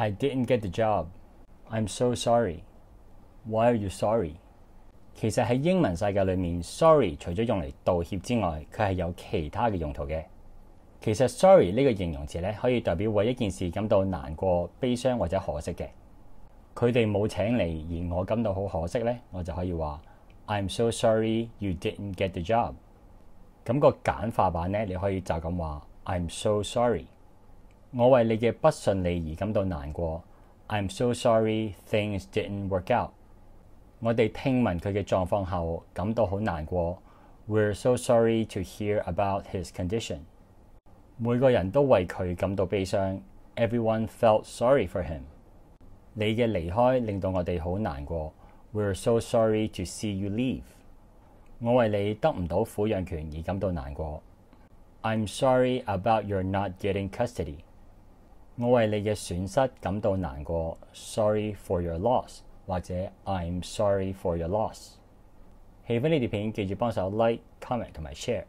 I didn't get the job. I'm so sorry. Why are you sorry? 其實喺英文世界裏面，sorry 除咗用嚟道歉之外，佢係有其他嘅用途嘅。其實 sorry 呢個形容詞咧，可以代表為一件事感到難過、悲傷或者可惜嘅。佢哋冇請你，而我感到好可惜咧，我就可以話 I'm so sorry you didn't get the job。咁個簡化版咧，你可以就咁話 I'm so sorry。我為你嘅不順利而感到難過。I'm so sorry things didn't work out。我哋聽聞佢嘅狀況後感到好難過。We're so sorry to hear about his condition。每個人都為佢感到悲傷。Everyone felt sorry for him。你嘅離開令到我哋好難過。We're so sorry to see you leave。我為你得唔到撫養權而感到難過。I'm sorry about your not getting custody。我為你嘅損失感到難過，sorry for your loss，或者 I'm sorry for your loss。喜歡呢條片，記住幫手 like、comment 同埋 share。